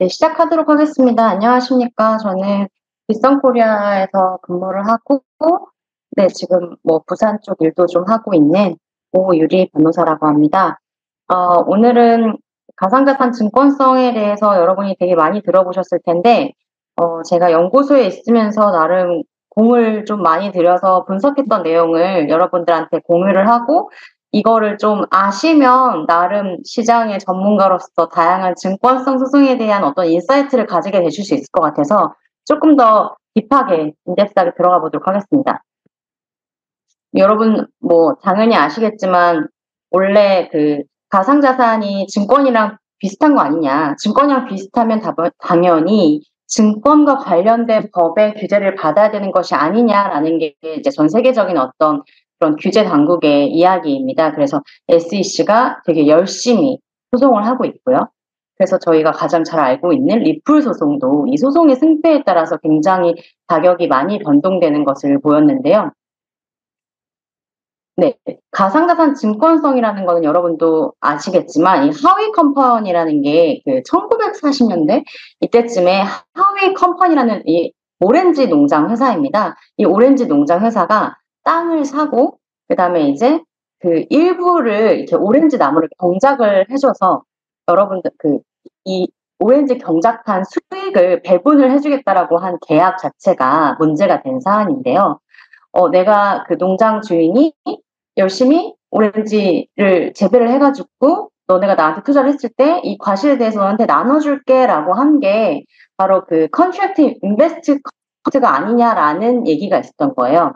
네, 시작하도록 하겠습니다. 안녕하십니까. 저는 빗썸코리아에서 근무를 하고, 네, 지금 뭐 부산 쪽 일도 좀 하고 있는 오유리 변호사라고 합니다. 어, 오늘은 가상자산 증권성에 대해서 여러분이 되게 많이 들어보셨을 텐데, 어, 제가 연구소에 있으면서 나름 공을 좀 많이 들여서 분석했던 내용을 여러분들한테 공유를 하고, 이거를 좀 아시면 나름 시장의 전문가로서 다양한 증권성 소송에 대한 어떤 insight를 가지게 되실 수 있을 것 같아서 조금 더 딥하게 인덱스하게 들어가 보도록 하겠습니다. 여러분 뭐 당연히 아시겠지만 원래 그 가상자산이 증권이랑 비슷한 거 아니냐. 증권이랑 비슷하면 당연히 증권과 관련된 법의 규제를 받아야 되는 것이 아니냐라는 게 이제 전 세계적인 어떤 그런 규제 당국의 이야기입니다. 그래서 SEC가 되게 열심히 소송을 하고 있고요. 그래서 저희가 가장 잘 알고 있는 리플 소송도 이 소송의 승패에 따라서 굉장히 가격이 많이 변동되는 것을 보였는데요. 네, 가상자산 증권성이라는 거는 여러분도 아시겠지만 이 Howey Company라는 게 그 1940년대 이때쯤에 Howey Company라는 이 오렌지 농장 회사입니다. 이 오렌지 농장 회사가 땅을 사고 그 다음에 이제 그 일부를 이렇게 오렌지 나무를 경작을 해줘서 여러분들 그 이 오렌지 경작한 수익을 배분을 해주겠다라고 한 계약 자체가 문제가 된 사안인데요. 어, 내가 그 농장 주인이 열심히 오렌지를 재배를 해가지고 너네가 나한테 투자를 했을 때 이 과실에 대해서 너한테 나눠줄게라고 한 게 바로 그 contract invest가 아니냐라는 얘기가 있었던 거예요.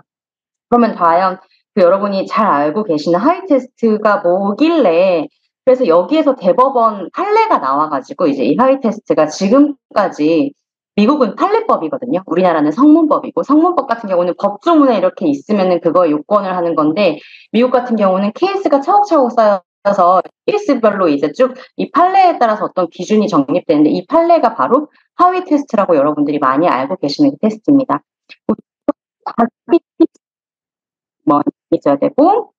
그러면 과연 그 여러분이 잘 알고 계시는 Howey 테스트가 뭐길래 그래서 여기에서 대법원 판례가 나와가지고 이제 이 Howey 테스트가 지금까지 미국은 판례법이거든요. 우리나라는 성문법이고 성문법 같은 경우는 법조문에 이렇게 있으면은 그거 요건을 하는 건데 미국 같은 경우는 케이스가 차곡차곡 쌓여서 케이스별로 이제 쭉 이 판례에 따라서 어떤 기준이 정립되는데 이 판례가 바로 Howey 테스트라고 여러분들이 많이 알고 계시는 그 테스트입니다. 뭐 있어야 되고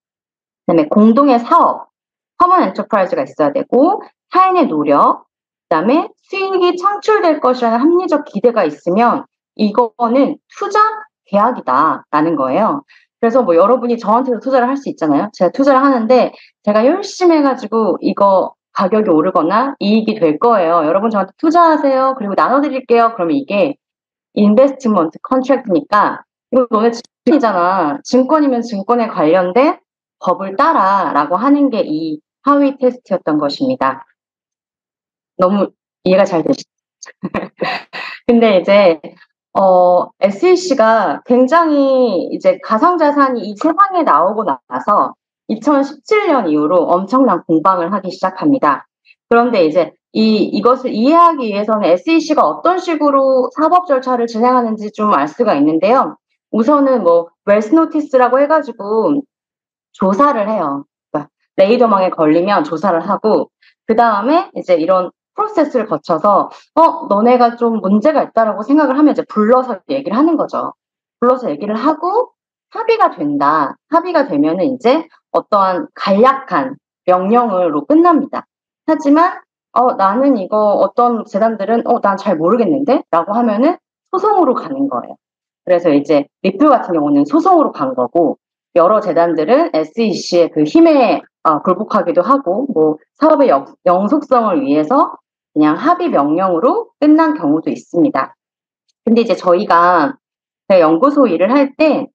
그다음에 공동의 사업, common enterprise가 있어야 되고 타인의 노력, 그다음에 수익이 창출될 것이라는 합리적 기대가 있으면 이거는 투자 계약이다라는 거예요. 그래서 뭐 여러분이 저한테도 투자를 할 수 있잖아요. 제가 투자를 하는데 제가 열심히 해가지고 이거 가격이 오르거나 이익이 될 거예요. 여러분 저한테 투자하세요. 그리고 나눠드릴게요. 그러면 이게 인베스트먼트 컨트랙트니까 이거 너네 이잖아. 증권이면 증권에 관련된 법을 따라라고 하는 게 이 하위 테스트였던 것입니다. 너무 이해가 잘 되시죠? 근데 이제 어, SEC가 굉장히 이제 가상자산이 이 세상에 나오고 나서 2017년 이후로 엄청난 공방을 하기 시작합니다. 그런데 이제 이, 이것을 이해하기 위해서는 SEC가 어떤 식으로 사법 절차를 진행하는지 좀 알 수가 있는데요. 우선은 뭐 Wells notice라고 해가지고 조사를 해요. 그러니까 레이더망에 걸리면 조사를 하고 그 다음에 이제 이런 프로세스를 거쳐서 어 너네가 좀 문제가 있다라고 생각을 하면 이제 불러서 얘기를 하는 거죠. 불러서 얘기를 하고 합의가 된다. 합의가 되면은 이제 어떠한 간략한 명령으로 끝납니다. 하지만 어 나는 이거 어떤 재단들은 어 난 잘 모르겠는데라고 하면은 소송으로 가는 거예요. 그래서 이제 리플 같은 경우는 소송으로 간 거고 여러 재단들은 SEC의 그 힘에 어, 굴복하기도 하고 뭐 사업의 영, 영속성을 위해서 그냥 합의 명령으로 끝난 경우도 있습니다. 근데 이제 저희가 연구소 일을 할 때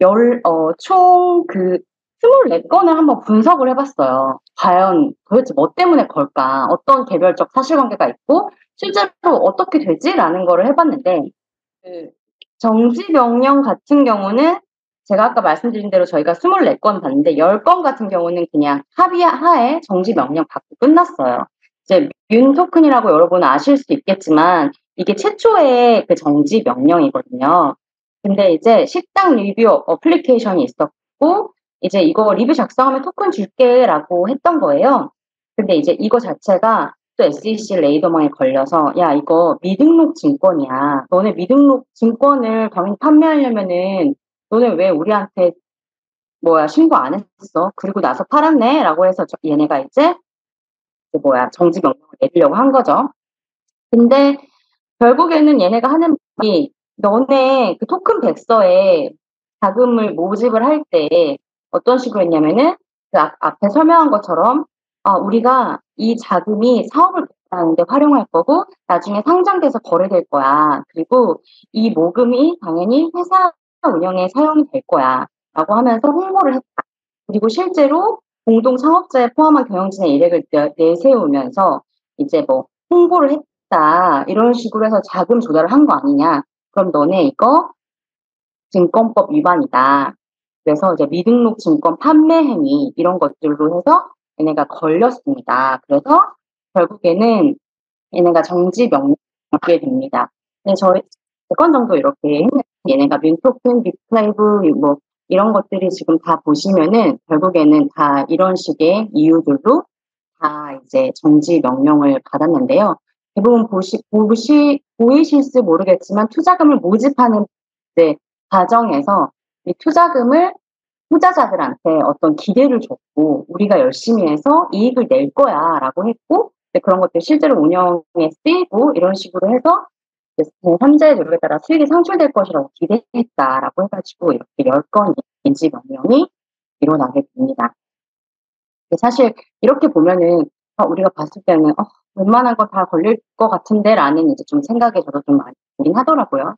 열, 어, 총그 24건을 한번 분석을 해봤어요. 과연 도대체 뭐 때문에 걸까? 어떤 개별적 사실관계가 있고 실제로 어떻게 되지 라는 거를 해봤는데 그 정지 명령 같은 경우는 제가 아까 말씀드린 대로 저희가 24건 봤는데 10건 같은 경우는 그냥 합의 하에 정지 명령 받고 끝났어요. 이제 윤 토큰이라고 여러분 아실 수도 있겠지만 이게 최초의 그 정지 명령이거든요. 근데 이제 식당 리뷰 어플리케이션이 있었고 이제 이거 리뷰 작성하면 토큰 줄게라고 했던 거예요. 근데 이제 이거 자체가 또 SEC 레이더망에 걸려서 야 이거 미등록 증권이야. 너네 미등록 증권을 당연히 판매하려면은 너네 왜 우리한테 뭐야 신고 안 했어? 그리고 나서 팔았네라고 해서 얘네가 이제 그 뭐야 정지 명령을 내리려고 한 거죠. 근데 결국에는 얘네가 하는 말이 너네 그 토큰 백서에 자금을 모집을 할 때 어떤 식으로 했냐면은 그 앞, 앞에 설명한 것처럼 아, 우리가 이 자금이 사업을 하는데 활용할 거고 나중에 상장돼서 거래될 거야. 그리고 이 모금이 당연히 회사 운영에 사용이 될 거야. 라고 하면서 홍보를 했다. 그리고 실제로 공동 창업자에 포함한 경영진의 일액을 내세우면서 이제 뭐 홍보를 했다. 이런 식으로 해서 자금 조달을 한 거 아니냐. 그럼 너네 이거 증권법 위반이다. 그래서 이제 미등록 증권 판매 행위 이런 것들로 해서 얘네가 걸렸습니다. 그래서 결국에는 얘네가 정지 명령을 받게 됩니다. 근 저희 세건 정도 이렇게 얘네가 민토큰, 비플라이브 뭐 이런 것들이 지금 다 보시면은 결국에는 다 이런 식의 이유들로 다 이제 정지 명령을 받았는데요. 대부분 보시, 보시, 보이실지 모르겠지만 투자금을 모집하는 네, 과정에서 이 투자금을 투자자들한테 어떤 기대를 줬고 우리가 열심히 해서 이익을 낼 거야라고 했고 그런 것들 실제로 운영에 쓰이고 이런 식으로 해서 현재 노력에 따라 수익이 상출될 것이라고 기대했다라고 해가지고 이렇게 10건의 인지 명령이 일어나게 됩니다. 사실 이렇게 보면은 어, 우리가 봤을 때는 어, 웬만한 거 다 걸릴 것 같은데 라는 이제 좀 생각이 저도 좀 많이 들긴 하더라고요.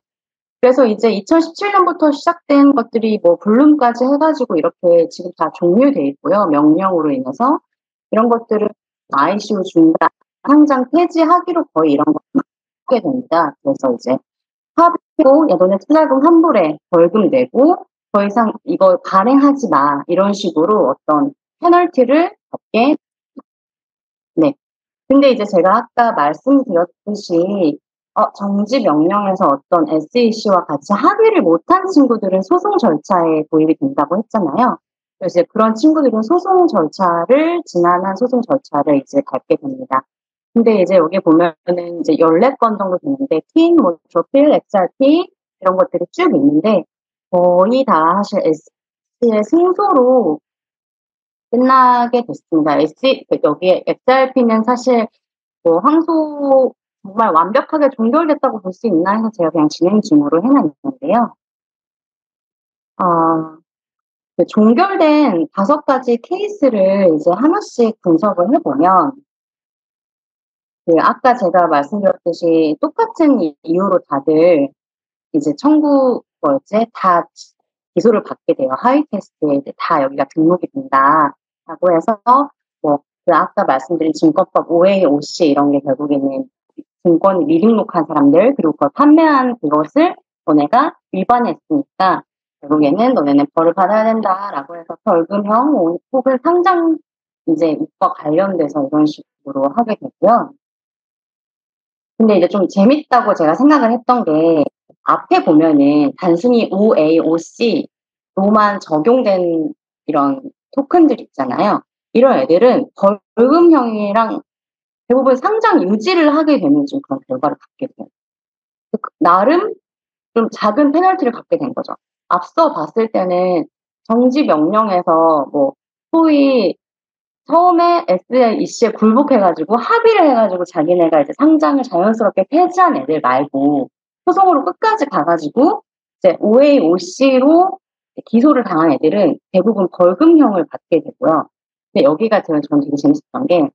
그래서 이제 2017년부터 시작된 것들이 뭐 블룸까지 해가지고 이렇게 지금 다 종료돼 있고요. 명령으로 인해서 이런 것들을 ICU 중단, 상장 폐지하기로 거의 이런 거 하게 됩니다. 그래서 이제 합의고 너네 투자금 환불에 벌금 내고 더 이상 이걸 발행하지 마 이런 식으로 어떤 페널티를 받게 네. 근데 이제 제가 아까 말씀드렸듯이 어, 정지 명령에서 어떤 SEC와 같이 합의를 못한 친구들은 소송 절차에 도입이 된다고 했잖아요. 그래서 그런 친구들은 소송 절차를 지난한 소송 절차를 이제 밟게 됩니다. 근데 이제 여기 보면은 이제 14건 정도 되는데 틴, 뭐 조필, XRP 이런 것들이 쭉 있는데 거의 다 사실 SC의 승소로 끝나게 됐습니다. SC 여기에 XRP는 사실 뭐 항소 정말 완벽하게 종결됐다고 볼 수 있나 해서 제가 그냥 진행 중으로 해놨는데요. 어, 그 종결된 다섯 가지 케이스를 이제 하나씩 분석을 해보면, 그 아까 제가 말씀드렸듯이 똑같은 이유로 다들 이제 청구 뭐였지 다 기소를 받게 돼요. 하위 테스트에 다 여기가 등록이 된다라고 해서 뭐 그 아까 말씀드린 증권법 OA, OC 이런 게 결국에는 증권을 미등록한 사람들 그리고 그걸 판매한 그것을 너네가 위반했으니까 결국에는 너네는 벌을 받아야 된다라고 해서 벌금형 혹은 상장 이제 이과 관련돼서 이런 식으로 하게 되고요. 근데 이제 좀 재밌다고 제가 생각을 했던 게 앞에 보면은 단순히 OA, OC로만 적용된 이런 토큰들 있잖아요. 이런 애들은 벌금형이랑 대부분 상장 유지를 하게 되는 좀 그런 결과를 갖게 돼요. 그 나름 좀 작은 페널티를 갖게 된 거죠. 앞서 봤을 때는 정지 명령에서 뭐 소위 처음에 SEC에 굴복해가지고 합의를 해가지고 자기네가 이제 상장을 자연스럽게 폐지한 애들 말고 소송으로 끝까지 가가지고 이제 OA, OC로 기소를 당한 애들은 대부분 벌금형을 받게 되고요. 근데 여기가 저는 되게 재밌었던 게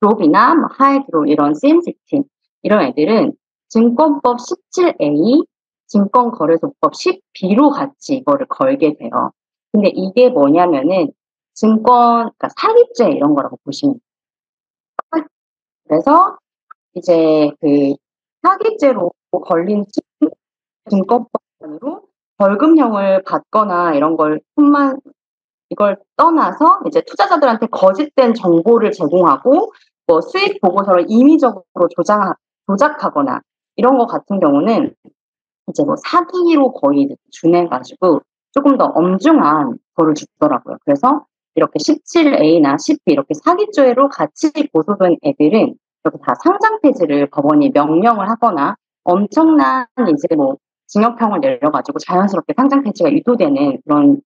드롭이나 뭐 하이드롭 이런 CMCT 이런 애들은 증권법 17A, 증권거래소법 10B로 같이 이거를 걸게 돼요. 근데 이게 뭐냐면은 증권, 그러니까 사기죄 이런 거라고 보시면 돼요. 그래서 이제 그 사기죄로 걸린 증권법으로 벌금형을 받거나 이런 걸 뿐만 이걸 떠나서 이제 투자자들한테 거짓된 정보를 제공하고 뭐 수익 보고서를 임의적으로 조장, 조작하거나 이런 것 같은 경우는 이제 뭐 사기로 거의 준해가지고 조금 더 엄중한 벌을 주더라고요. 그래서 이렇게 17A나 10B 이렇게 사기죄로 같이 고소된 애들은 이렇게 다 상장 폐지를 법원이 명령을 하거나 엄청난 이제 뭐 징역형을 내려가지고 자연스럽게 상장 폐지가 유도되는 그런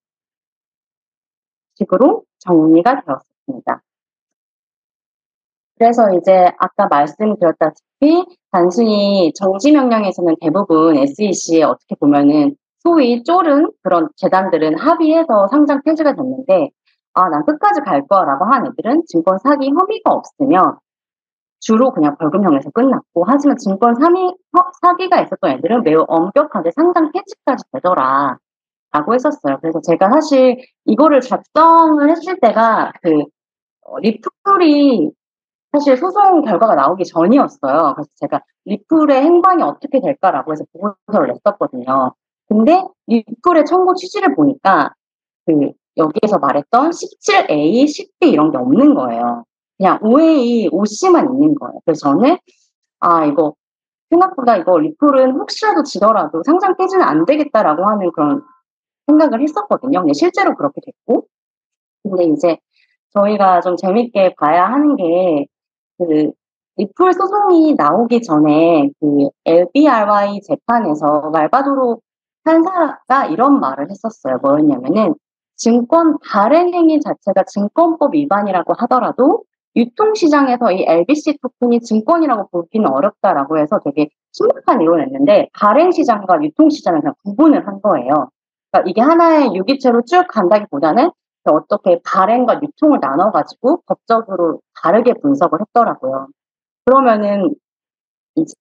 식으로 정리가 되었습니다. 그래서 이제 아까 말씀드렸다시피 단순히 정지 명령에서는 대부분 SEC에 어떻게 보면은 소위 쫄은 그런 재단들은 합의해서 상장 폐지가 됐는데 아, 난 끝까지 갈 거라고 한 애들은 증권 사기 혐의가 없으면 주로 그냥 벌금형에서 끝났고 하지만 증권 사기, 사기가 있었던 애들은 매우 엄격하게 상장 폐지까지 되더라 라고 했었어요. 그래서 제가 사실 이거를 작성을 했을 때가 그 어, 리플이 사실 소송 결과가 나오기 전이었어요. 그래서 제가 리플의 행방이 어떻게 될까라고 해서 보고서를 냈었거든요. 근데 리플의 청구 취지를 보니까 그 여기에서 말했던 17A, 10B 이런 게 없는 거예요. 그냥 OA, OC만 있는 거예요. 그래서 저는 아 이거 생각보다 이거 리플은 혹시라도 지더라도 상장 폐지는 안 되겠다라고 하는 그런 생각을 했었거든요. 근데 실제로 그렇게 됐고 근데 이제 저희가 좀 재밌게 봐야 하는 게 그 리플 소송이 나오기 전에 그 LBRY 재판에서 말바도로 판사가 이런 말을 했었어요. 뭐였냐면은 증권 발행 행위 자체가 증권법 위반이라고 하더라도 유통시장에서 이 LBC 토큰이 증권이라고 보기는 어렵다라고 해서 되게 심각한 이론을 냈는데 발행시장과 유통시장을 그냥 구분을 한 거예요. 그러니까 이게 하나의 유기체로 쭉 간다기보다는 어떻게 발행과 유통을 나눠가지고 법적으로 다르게 분석을 했더라고요. 그러면은 이제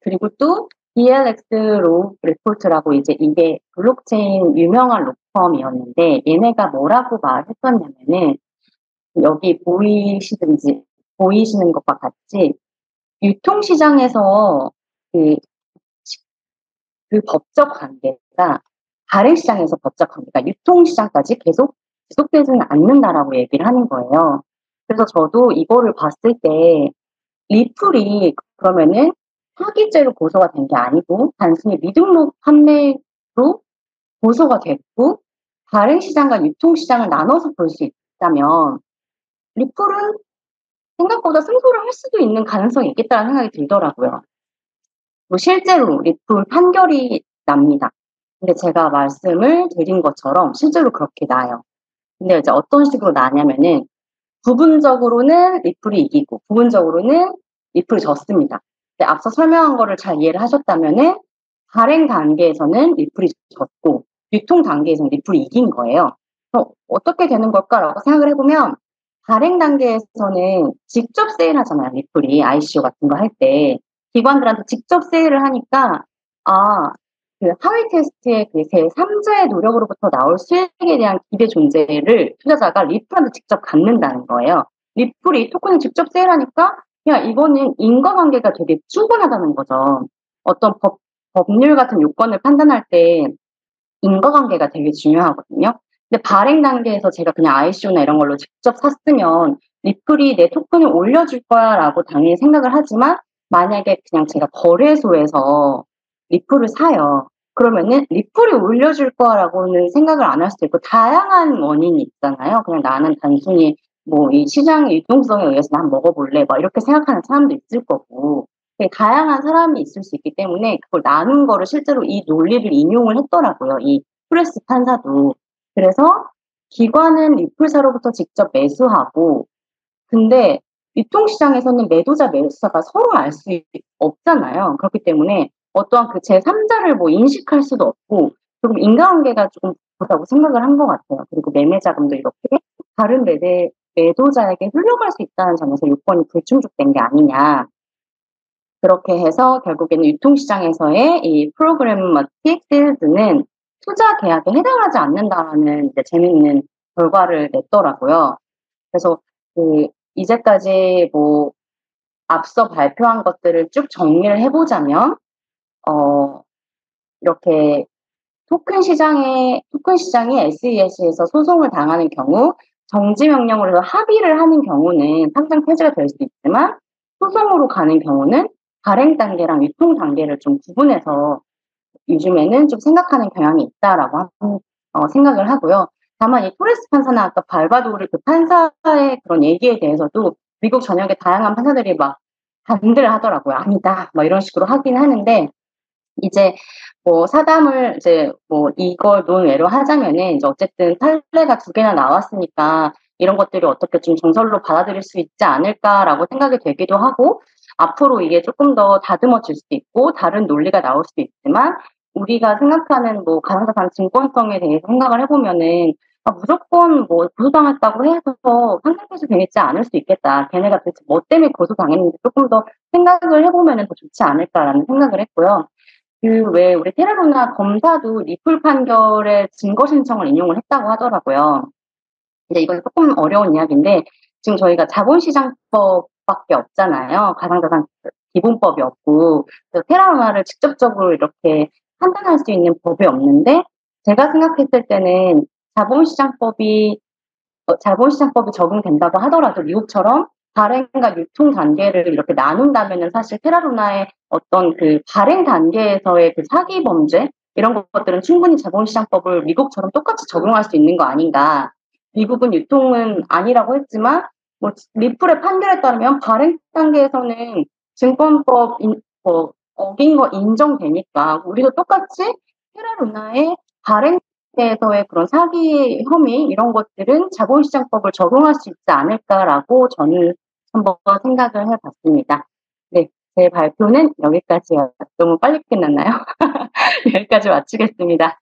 그리고 또 DLx Law 리포트라고 이제 이게 블록체인 유명한 로펌이었는데 얘네가 뭐라고 말했었냐면은 여기 보이시든지 보이시는 것과 같이 유통시장에서 그, 그 법적 관계가 발행시장에서 법적 관계가 유통시장까지 계속 지속되지는 않는다라고 얘기를 하는 거예요. 그래서 저도 이거를 봤을 때 리플이 그러면은 사기죄로 고소가 된 게 아니고 단순히 미등록 판매로 고소가 됐고 발행시장과 유통시장을 나눠서 볼 수 있다면 리플은 생각보다 승소를 할 수도 있는 가능성이 있겠다는 생각이 들더라고요. 뭐 실제로 리플 판결이 납니다. 근데 제가 말씀을 드린 것처럼 실제로 그렇게 나요. 근데 이제 어떤 식으로 나냐면은 부분적으로는 리플이 이기고 부분적으로는 리플이 졌습니다. 앞서 설명한 거를 잘 이해를 하셨다면은 발행 단계에서는 리플이 졌고 유통 단계에서는 리플이 이긴 거예요. 어떻게 되는 걸까라고 생각을 해보면 발행 단계에서는 직접 세일하잖아요. 리플이 ICO 같은 거 할 때 기관들한테 직접 세일을 하니까 아, 그 하위 테스트의 그 제 3자의 노력으로부터 나올 수익에 대한 기대 존재를 투자자가 리플한테 직접 갖는다는 거예요. 리플이 토큰을 직접 세일하니까 야, 이거는 인과관계가 되게 충분하다는 거죠. 어떤 법, 법률 같은 요건을 판단할 때 인과관계가 되게 중요하거든요. 근데 발행 단계에서 제가 그냥 ICO나 이런 걸로 직접 샀으면 리플이 내 토큰을 올려줄 거야 라고 당연히 생각을 하지만 만약에 그냥 제가 거래소에서 리플을 사요. 그러면은 리플이 올려줄 거라고는 생각을 안 할 수도 있고 다양한 원인이 있잖아요. 그냥 나는 단순히 뭐 이 시장의 유동성에 의해서 난 먹어볼래 막 이렇게 생각하는 사람도 있을 거고 다양한 사람이 있을 수 있기 때문에 그걸 나눈 거를 실제로 이 논리를 인용을 했더라고요. 이 프레스 판사도. 그래서 기관은 리플사로부터 직접 매수하고 근데 유통시장에서는 매도자 매수자가 서로 알 수 없잖아요. 그렇기 때문에 어떠한 그 제3자를 뭐 인식할 수도 없고 조금 인과관계가 조금 그렇다고 생각을 한 것 같아요. 그리고 매매 자금도 이렇게 다른 매매 매도자에게 흘러갈 수 있다는 점에서 요건이 불충족된 게 아니냐. 그렇게 해서 결국에는 유통시장에서의 이 프로그래머틱 세일즈는 투자 계약에 해당하지 않는다라는 이제 재밌는 결과를 냈더라고요. 그래서 그 이제까지 뭐 앞서 발표한 것들을 쭉 정리를 해보자면 어 이렇게 토큰 시장에 토큰 시장이 SES에서 소송을 당하는 경우 정지 명령으로 합의를 하는 경우는 상장 폐지가 될 수 있지만 소송으로 가는 경우는 발행 단계랑 유통 단계를 좀 구분해서 요즘에는 좀 생각하는 경향이 있다라고 한, 어, 생각을 하고요. 다만 이 토레스 판사나 아까 발바도르 그 판사의 그런 얘기에 대해서도 미국 전역의 다양한 판사들이 막 반대를 하더라고요. 아니다. 뭐 이런 식으로 하긴 하는데 이제 뭐 사담을 이제 뭐 이걸 논외로 하자면은 이제 어쨌든 판례가 두 개나 나왔으니까 이런 것들이 어떻게 좀 정설로 받아들일 수 있지 않을까라고 생각이 되기도 하고 앞으로 이게 조금 더 다듬어질 수도 있고 다른 논리가 나올 수도 있지만 우리가 생각하는 뭐 가상자산 증권성에 대해서 생각을 해보면은 아, 무조건 뭐 고소당했다고 해서 상장폐지 되지 않을 수 있겠다. 걔네가 도대체 뭐 때문에 고소당했는지 조금 더 생각을 해보면은 더 좋지 않을까라는 생각을 했고요. 그왜 우리 테라로나 검사도 리플 판결의 증거 신청을 인용을 했다고 하더라고요. 근데 이건 조금 어려운 이야기인데 지금 저희가 자본시장법밖에 없잖아요. 가상자산 기본법이 없고 테라로나를 직접적으로 이렇게 판단할 수 있는 법이 없는데 제가 생각했을 때는 자본시장법이 어, 자본시장법이 적용된다고 하더라도 미국처럼 발행과 유통 단계를 이렇게 나눈다면은 사실 테라루나의 어떤 그 발행 단계에서의 그 사기 범죄 이런 것들은 충분히 자본시장법을 미국처럼 똑같이 적용할 수 있는 거 아닌가. 미국은 유통은 아니라고 했지만 뭐 리플의 판결에 따르면 발행 단계에서는 증권법 인, 뭐 어긴 거 인정되니까 우리도 똑같이 테라루나의 발행 에서의 그런 사기 혐의 이런 것들은 자본시장법을 적용할 수 있지 않을까라고 저는 한번 생각을 해봤습니다. 네, 제 발표는 여기까지요. 너무 빨리 끝났나요? 여기까지 마치겠습니다.